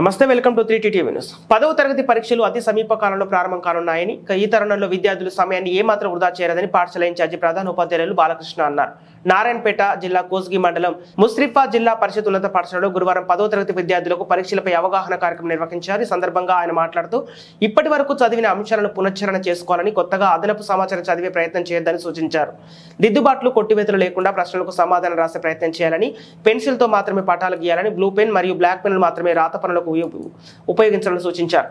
నమస్తే welcome to three TV news. పదవ తరగతి పరీక్షలు అతి సమీప కాలంలో ప్రారంభం కానున్నాయని ఈ తరుణంలో విద్యార్థులు సమయాన్ని ఏమాత్రం వృధా చేయరదని పాఠశాల ఇన్ఛార్జి ప్రధాన ఉపాధ్యాయులు బాలకృష్ణ అన్నారు. నారాయణపేట జిల్లా కోస్గి మండలం ముస్రిఫా జిల్లా పరిషత్ ఉన్నత పాఠశాలలో గురువారం పదవ తరగతి విద్యార్థులకు పరీక్షలపై అవగాహన కార్యక్రమం నిర్వహించారు. ఈ సందర్భంగా ఆయన మాట్లాడుతూ ఇప్పటి వరకు చదివిన అంశాలను పునశ్చరణ చేసుకోవాలని కొత్తగా అదనపు సమాచారం చదివే ప్రయత్నం చేయొద్దని సూచించారు. దిద్దుబాట్లు కొట్టివేతలు లేకుండా ప్రశ్నలకు సమాధానం రాసే ప్రయత్నం చేయాలని పెన్సిల్తో మాత్రమే పటాలు గీయాలని బ్లూ పెన్ మరియు బ్లాక్ పెన్లు మాత్రమే రాత పనులకు ఉపయోగించాలని సూచించారు.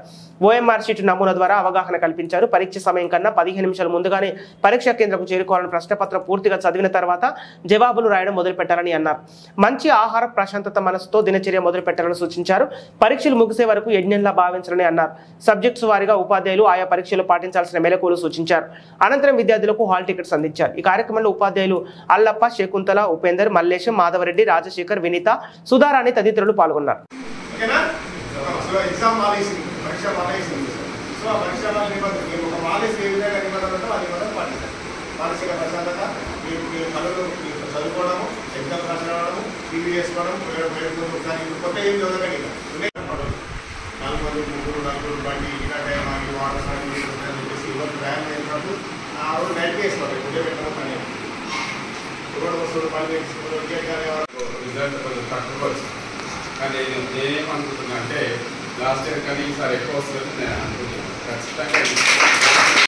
ఓఎంఆర్ షీట్ నమూనా ద్వారా అవగాహన కల్పించారు. పరీక్ష సమయం కన్నా పదిహేను నిమిషాలు ముందుగానే పరీక్షా కేంద్రకు చేరుకోవాలని ప్రశ్నపత్రం పూర్తిగా చదివిన తర్వాత జవాబులు రాయడం మొదలు పెట్టాలని అన్నారు. మంచి ఆహార ప్రశాంతత మనసుతో దినచర్య మొదలు పెట్టాలని సూచించారు. పరీక్షలు ముగిసే వరకు యజ్ఞంలా భావించాలని అన్నారు. సబ్జెక్ట్స్ వారీగా ఉపాధ్యాయులు ఆయా పరీక్షలు పాటించాల్సిన మెలకువలు సూచించారు. అనంతరం విద్యార్థులకు హాల్ టికెట్స్ అందించారు. ఈ కార్యక్రమంలో ఉపాధ్యాయులు అల్లప్ప శకుంతల ఉపేందర్ మల్లేశం మాధవరెడ్డి రాజశేఖర్ వినీత సుధారాణి తదితరులు పాల్గొన్నారు. సో ఎగ్జామ్ మానేసింది పరీక్ష మానేసింది సో ఆ పరీక్ష వాళ్ళ నిబంధన మేము ఒక మానేసి ఏ విధంగా నిబంధన ఉందో ఆ నిబంధన పాటించాలి మానసిక ప్రశాంతత మీరు మీ పనులు మీరు చదువుకోవడము ఎగ్జామ్ రాసుకోవడము టీవీ చేసుకోవడం వేడుకోవడం కొత్త ఏం చదవకండి. నాలుగు మంది ముగ్గురు నలుగురు బండి ఇంకా టైం ఆగి వాటర్ సాగి చెప్పేసి ఇవ్వరు వ్యాయామం చేసినప్పుడు ఆ రోజు నైట్ వేసుకోవాలి ఉదయం పెట్టడం కానీ ఎవరు వస్తుడు పని రిజల్ట్ కొంచెం తక్కువ. కానీ నేను ఏమనుకుంటున్నా అంటే లాస్ట్ ఇయర్ కానీ ఈసారి ఎక్కువ వస్తుంది నేను అనుకుంటున్నాను ఖచ్చితంగా